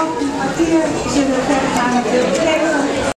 ook een kwartier zullen verder gaan met de